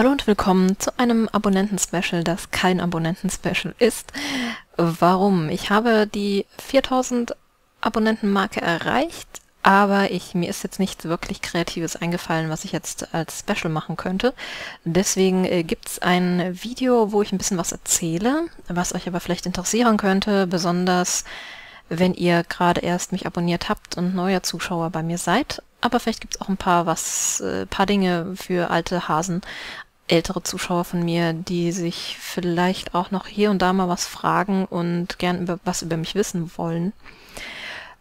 Hallo und willkommen zu einem Abonnenten-Special, das kein Abonnenten-Special ist. Warum? Ich habe die 4000 Abonnenten-Marke erreicht, aber ich, mir ist jetzt nichts wirklich Kreatives eingefallen, was ich jetzt als Special machen könnte. Deswegen äh, gibt's ein Video, wo ich ein bisschen was erzähle, was euch aber vielleicht interessieren könnte, besonders wenn ihr gerade erst mich abonniert habt und neuer Zuschauer bei mir seid. Aber vielleicht gibt's auch ein paar was, äh, paar Dinge für alte Hasen, ältere Zuschauer von mir, die sich vielleicht auch noch hier und da mal was fragen und gern über was über mich wissen wollen.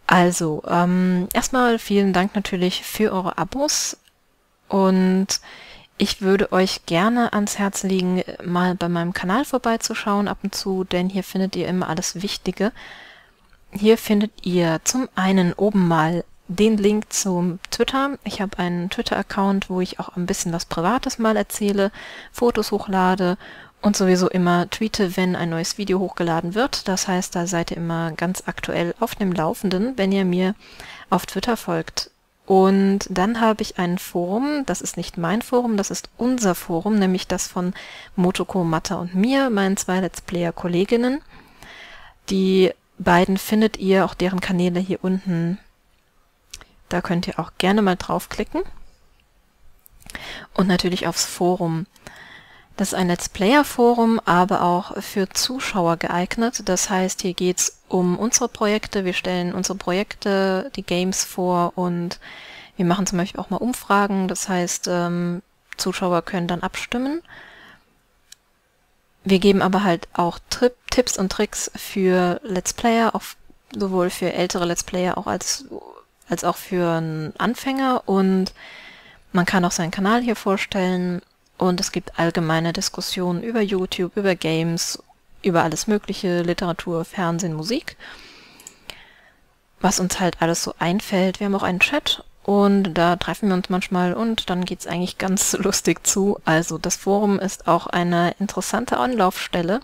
Also, ähm, erstmal vielen Dank natürlich für eure Abos und ich würde euch gerne ans Herz legen, mal bei meinem Kanal vorbeizuschauen ab und zu, denn hier findet ihr immer alles Wichtige. Hier findet ihr zum einen oben mal den Link zum Twitter. Ich habe einen Twitter-Account, wo ich auch ein bisschen was Privates mal erzähle, Fotos hochlade und sowieso immer tweete, wenn ein neues Video hochgeladen wird. Das heißt, da seid ihr immer ganz aktuell auf dem Laufenden, wenn ihr mir auf Twitter folgt. Und dann habe ich ein Forum, das ist nicht mein Forum, das ist unser Forum, nämlich das von Motoko, Matta und mir, meinen zwei Let's Player-Kolleginnen. Die beiden findet ihr, auch deren Kanäle hier unten. Da könnt ihr auch gerne mal draufklicken. Und natürlich aufs Forum. Das ist ein Let's Player Forum, aber auch für Zuschauer geeignet. Das heißt, hier geht's um unsere Projekte. Wir stellen unsere Projekte, die Games vor und wir machen zum Beispiel auch mal Umfragen. Das heißt, ähm, Zuschauer können dann abstimmen. Wir geben aber halt auch Trip Tipps und Tricks für Let's Player, auch sowohl für ältere Let's Player auch als, als auch für einen Anfänger und man kann auch seinen Kanal hier vorstellen und es gibt allgemeine Diskussionen über YouTube, über Games, über alles Mögliche, Literatur, Fernsehen, Musik. Was uns halt alles so einfällt. Wir haben auch einen Chat und da treffen wir uns manchmal und dann geht's eigentlich ganz lustig zu. Also das Forum ist auch eine interessante Anlaufstelle,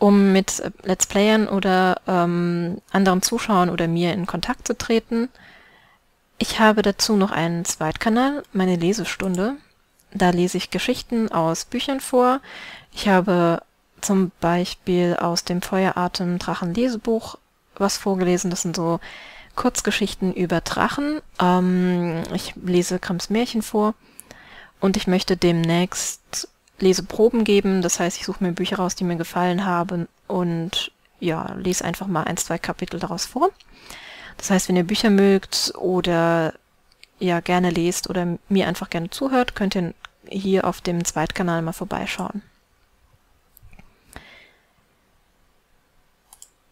um mit Let's Playern oder ähm, anderen Zuschauern oder mir in Kontakt zu treten. Ich habe dazu noch einen Zweitkanal, meine Lesestunde. Da lese ich Geschichten aus Büchern vor. Ich habe zum Beispiel aus dem Feueratem Drachen Lesebuch was vorgelesen. Das sind so Kurzgeschichten über Drachen. Ähm, ich lese Grimms Märchen vor und ich möchte demnächst Leseproben geben. Das heißt, ich suche mir Bücher raus, die mir gefallen haben und ja, lese einfach mal ein, zwei Kapitel daraus vor. Das heißt, wenn ihr Bücher mögt oder ja gerne lest oder mir einfach gerne zuhört, könnt ihr hier auf dem Zweitkanal mal vorbeischauen.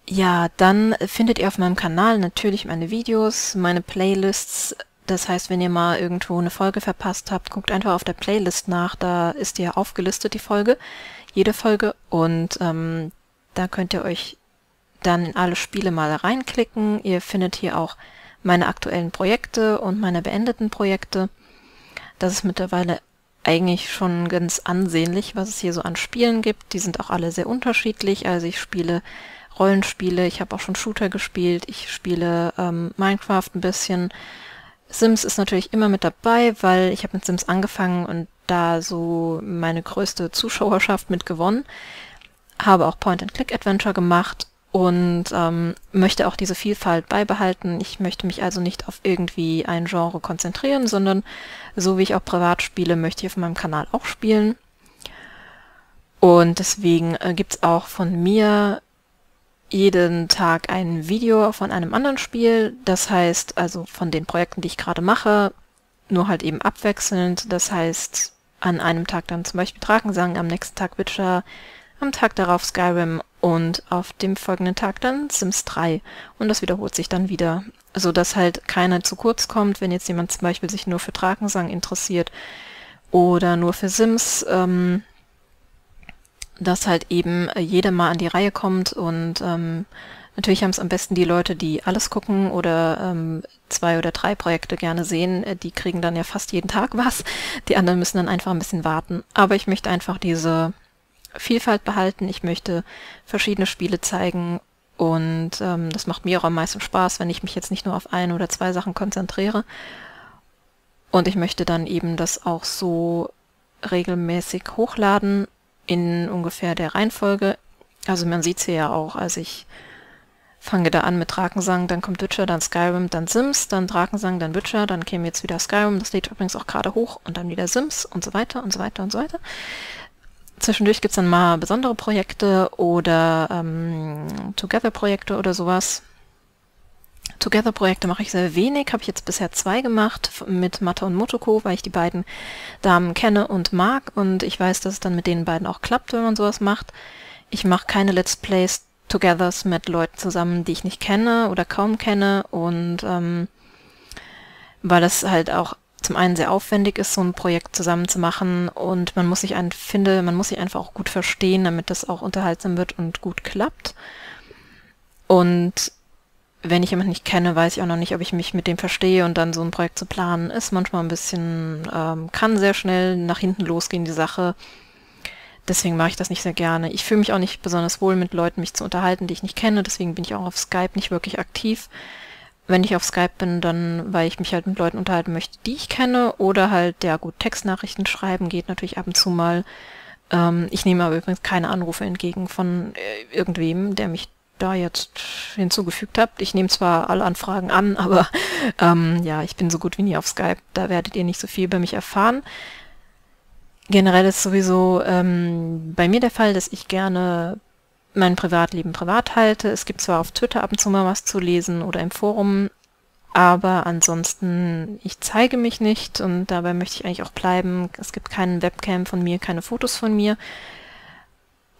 Ja, dann findet ihr auf meinem Kanal natürlich meine Videos, meine Playlists. Das heißt, wenn ihr mal irgendwo eine Folge verpasst habt, guckt einfach auf der Playlist nach. Da ist ja aufgelistet die Folge, jede Folge. Und ähm, da könnt ihr euch dann in alle Spiele mal reinklicken. Ihr findet hier auch meine aktuellen Projekte und meine beendeten Projekte. Das ist mittlerweile eigentlich schon ganz ansehnlich, was es hier so an Spielen gibt. Die sind auch alle sehr unterschiedlich. Also ich spiele Rollenspiele, ich habe auch schon Shooter gespielt, ich spiele ähm, Minecraft ein bisschen. Sims ist natürlich immer mit dabei, weil ich habe mit Sims angefangen und da so meine größte Zuschauerschaft mit gewonnen. Habe auch Point-and-Click-Adventure gemacht und ähm, möchte auch diese Vielfalt beibehalten. Ich möchte mich also nicht auf irgendwie ein Genre konzentrieren, sondern so wie ich auch privat spiele, möchte ich auf meinem Kanal auch spielen. Und deswegen äh, gibt's auch von mir jeden Tag ein Video von einem anderen Spiel. Das heißt, also von den Projekten, die ich gerade mache, nur halt eben abwechselnd. Das heißt, an einem Tag dann zum Beispiel Drakensang, am nächsten Tag Witcher, am Tag darauf Skyrim und auf dem folgenden Tag dann Sims 3. Und das wiederholt sich dann wieder, so dass halt keiner zu kurz kommt, wenn jetzt jemand zum Beispiel sich nur für Drakensang interessiert oder nur für Sims, ähm, dass halt eben jeder mal an die Reihe kommt und ähm, natürlich haben es am besten die Leute, die alles gucken oder ähm, zwei oder drei Projekte gerne sehen, äh, die kriegen dann ja fast jeden Tag was. Die anderen müssen dann einfach ein bisschen warten. Aber ich möchte einfach diese Vielfalt behalten. Ich möchte verschiedene Spiele zeigen und ähm, das macht mir auch am meisten Spaß, wenn ich mich jetzt nicht nur auf ein oder zwei Sachen konzentriere. Und ich möchte dann eben das auch so regelmäßig hochladen in ungefähr der Reihenfolge. Also man sieht sie ja auch, als ich fange da an mit Drakensang, dann kommt Witcher, dann Skyrim, dann Sims, dann Drakensang, dann Witcher, dann käme jetzt wieder Skyrim, das lädt übrigens auch gerade hoch und dann wieder Sims und so weiter und so weiter und so weiter. Zwischendurch gibt's dann mal besondere Projekte oder ähm, Together-Projekte oder sowas. Together-Projekte mache ich sehr wenig, habe ich jetzt bisher zwei gemacht mit Mata und Motoko, weil ich die beiden Damen kenne und mag und ich weiß, dass es dann mit den beiden auch klappt, wenn man sowas macht. Ich mache keine Let's Plays Togethers mit Leuten zusammen, die ich nicht kenne oder kaum kenne und ähm, weil das halt auch zum einen sehr aufwendig ist, so ein Projekt zusammen zu machen und man muss sich ein, finde, man muss sich einfach auch gut verstehen, damit das auch unterhaltsam wird und gut klappt. Und wenn ich jemanden nicht kenne, weiß ich auch noch nicht, ob ich mich mit dem verstehe und dann so ein Projekt zu planen ist manchmal ein bisschen, ähm, kann sehr schnell nach hinten losgehen, die Sache. Deswegen mache ich das nicht sehr gerne. Ich fühle mich auch nicht besonders wohl, mit Leuten mich zu unterhalten, die ich nicht kenne. Deswegen bin ich auch auf Skype nicht wirklich aktiv. Wenn ich auf Skype bin, dann, weil ich mich halt mit Leuten unterhalten möchte, die ich kenne. Oder halt, ja gut, Textnachrichten schreiben geht natürlich ab und zu mal. Ähm, ich nehme aber übrigens keine Anrufe entgegen von äh, irgendwem, der mich da jetzt hinzugefügt habt. Ich nehme zwar alle Anfragen an, aber ähm, ja, ich bin so gut wie nie auf Skype. Da werdet ihr nicht so viel über mich erfahren. Generell ist sowieso ähm, bei mir der Fall, dass ich gerne mein Privatleben privat halte. Es gibt zwar auf Twitter ab und zu mal was zu lesen oder im Forum, aber ansonsten, ich zeige mich nicht und dabei möchte ich eigentlich auch bleiben. Es gibt keinen Webcam von mir, keine Fotos von mir,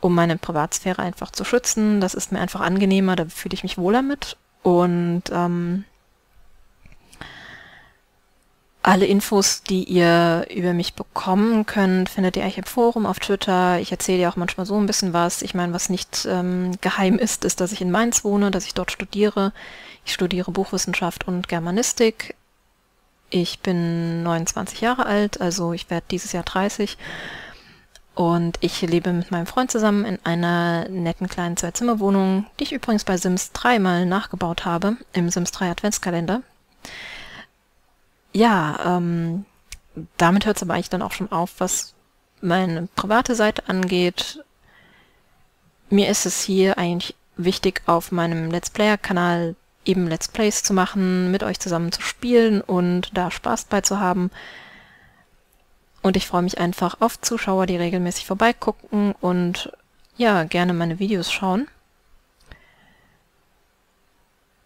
um meine Privatsphäre einfach zu schützen. Das ist mir einfach angenehmer, da fühle ich mich wohler mit. Und ähm, alle Infos, die ihr über mich bekommen könnt, findet ihr eigentlich im Forum auf Twitter. Ich erzähle ja auch manchmal so ein bisschen was. Ich meine, was nicht ähm, geheim ist, ist, dass ich in Mainz wohne, dass ich dort studiere. Ich studiere Buchwissenschaft und Germanistik. Ich bin 29 Jahre alt, also ich werde dieses Jahr 30. Und ich lebe mit meinem Freund zusammen in einer netten kleinen Zwei-Zimmer-Wohnung, die ich übrigens bei Sims 3 mal nachgebaut habe, im Sims 3 Adventskalender. Ja, ähm, damit hört es aber eigentlich dann auch schon auf, was meine private Seite angeht. Mir ist es hier eigentlich wichtig, auf meinem Let's Player-Kanal eben Let's Plays zu machen, mit euch zusammen zu spielen und da Spaß bei zu haben. Und ich freue mich einfach auf Zuschauer, die regelmäßig vorbeigucken und ja, gerne meine Videos schauen.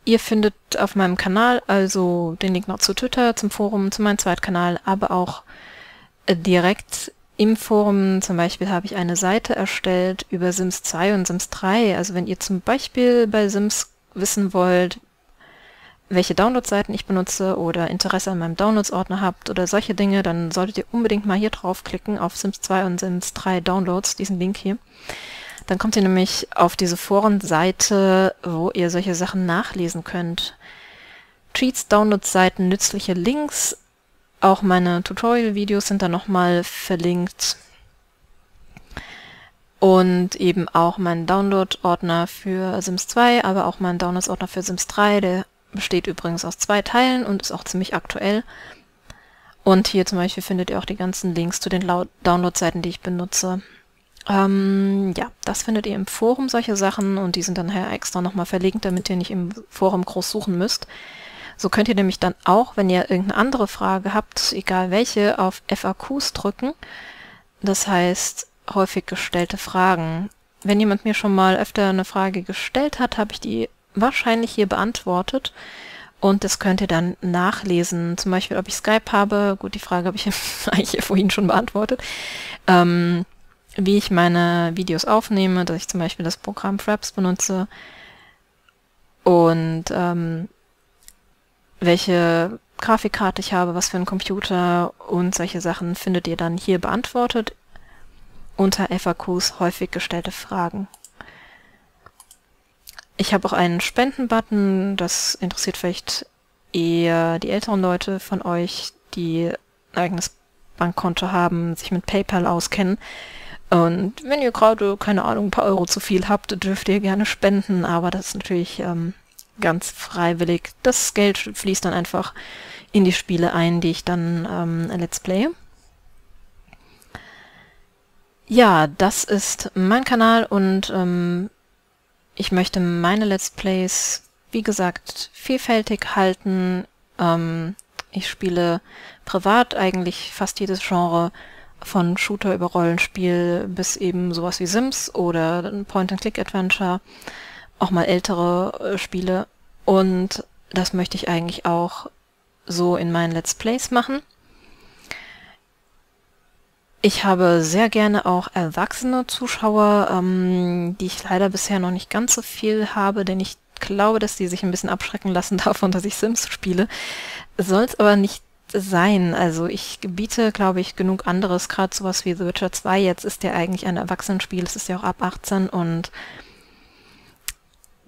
Ihr findet auf meinem Kanal also den Link noch zu Twitter, zum Forum, zu meinem Zweitkanal, aber auch äh, direkt im Forum zum Beispiel habe ich eine Seite erstellt über Sims 2 und Sims 3. Also wenn ihr zum Beispiel bei Sims wissen wollt, welche Download-Seiten ich benutze oder Interesse an meinem Downloads-Ordner habt oder solche Dinge, dann solltet ihr unbedingt mal hier draufklicken auf Sims 2 und Sims 3 Downloads, diesen Link hier. Dann kommt ihr nämlich auf diese Forenseite, wo ihr solche Sachen nachlesen könnt. Tweets, Downloads-Seiten, nützliche Links. Auch meine Tutorial-Videos sind da nochmal verlinkt. Und eben auch mein Download-Ordner für Sims 2, aber auch mein Downloads-Ordner für Sims 3. Der besteht übrigens aus zwei Teilen und ist auch ziemlich aktuell. Und hier zum Beispiel findet ihr auch die ganzen Links zu den Download-Seiten, die ich benutze. Ähm, ja, das findet ihr im Forum, solche Sachen, und die sind dann her extra nochmal verlinkt, damit ihr nicht im Forum groß suchen müsst. So könnt ihr nämlich dann auch, wenn ihr irgendeine andere Frage habt, egal welche, auf FAQs drücken. Das heißt, häufig gestellte Fragen. Wenn jemand mir schon mal öfter eine Frage gestellt hat, habe ich die wahrscheinlich hier beantwortet. Und das könnt ihr dann nachlesen. Zum Beispiel, ob ich Skype habe. Gut, die Frage habe ich eigentlich vorhin schon beantwortet. Ähm, wie ich meine Videos aufnehme, dass ich zum Beispiel das Programm Fraps benutze und ähm, welche Grafikkarte ich habe, was für einen Computer und solche Sachen findet ihr dann hier beantwortet unter FAQs häufig gestellte Fragen. Ich habe auch einen Spenden-Button, das interessiert vielleicht eher die älteren Leute von euch, die ein eigenes Bankkonto haben, sich mit PayPal auskennen. Und wenn ihr gerade, keine Ahnung, ein paar Euro zu viel habt, dürft ihr gerne spenden, aber das ist natürlich ähm, ganz freiwillig. Das Geld fließt dann einfach in die Spiele ein, die ich dann ähm, let's play. Ja, das ist mein Kanal und ähm, ich möchte meine Let's Plays, wie gesagt, vielfältig halten. Ähm, ich spiele privat eigentlich fast jedes Genre, von Shooter über Rollenspiel bis eben sowas wie Sims oder Point-and-Click-Adventure, auch mal ältere äh, Spiele. Und das möchte ich eigentlich auch so in meinen Let's Plays machen. Ich habe sehr gerne auch erwachsene Zuschauer, ähm, die ich leider bisher noch nicht ganz so viel habe, denn ich glaube, dass die sich ein bisschen abschrecken lassen davon, dass ich Sims spiele. Soll es aber nicht sein. Also ich biete, glaube ich, genug anderes, gerade sowas wie The Witcher 2. Jetzt ist der eigentlich ein Erwachsenenspiel, es ist ja auch ab 18 und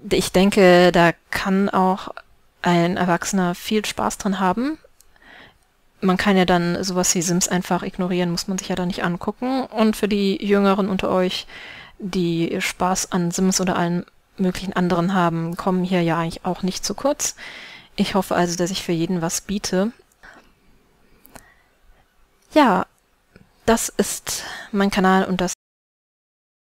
ich denke, da kann auch ein Erwachsener viel Spaß drin haben man kann ja dann sowas wie Sims einfach ignorieren, muss man sich ja da nicht angucken. Und für die Jüngeren unter euch, die Spaß an Sims oder allen möglichen anderen haben, kommen hier ja eigentlich auch nicht zu kurz. Ich hoffe also, dass ich für jeden was biete. Ja, das ist mein Kanal und das